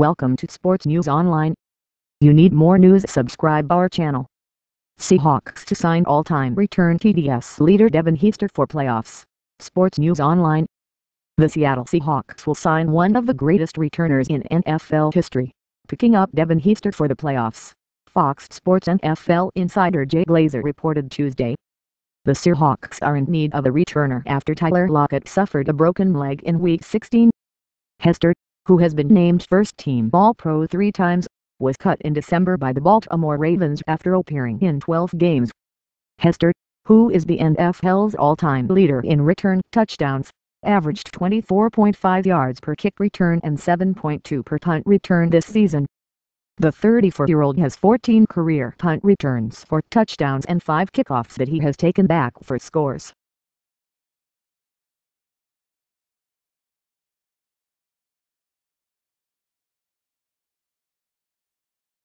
Welcome to Sports News Online. You need more news subscribe our channel. Seahawks to sign all-time return TDS leader Devin Hester for playoffs. Sports News Online. The Seattle Seahawks will sign one of the greatest returners in NFL history, picking up Devin Hester for the playoffs. Fox Sports NFL insider Jay Glazer reported Tuesday. The Seahawks are in need of a returner after Tyler Lockett suffered a broken leg in Week 16. Hester, who has been named first-team All-Pro three times, was cut in December by the Baltimore Ravens after appearing in 12 games. Hester, who is the NFL's all-time leader in return touchdowns, averaged 24.5 yards per kick return and 7.2 per punt return this season. The 34-year-old has 14 career punt returns for touchdowns and 5 kickoffs that he has taken back for scores.